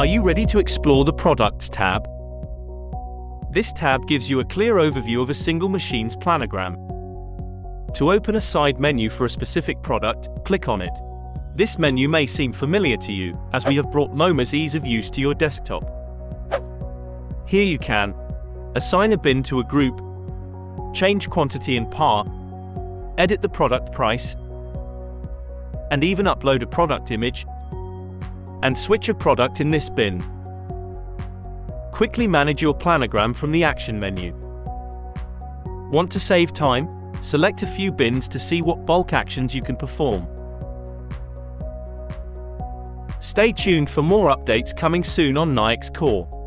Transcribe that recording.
Are you ready to explore the Products tab? This tab gives you a clear overview of a single machine's planogram. To open a side menu for a specific product, click on it. This menu may seem familiar to you, as we have brought MoMA's ease of use to your desktop. Here you can assign a bin to a group, change quantity and par, edit the product price, and even upload a product image, and switch a product in this bin. Quickly manage your planogram from the Action menu. Want to save time? Select a few bins to see what bulk actions you can perform. Stay tuned for more updates coming soon on Nayax Core.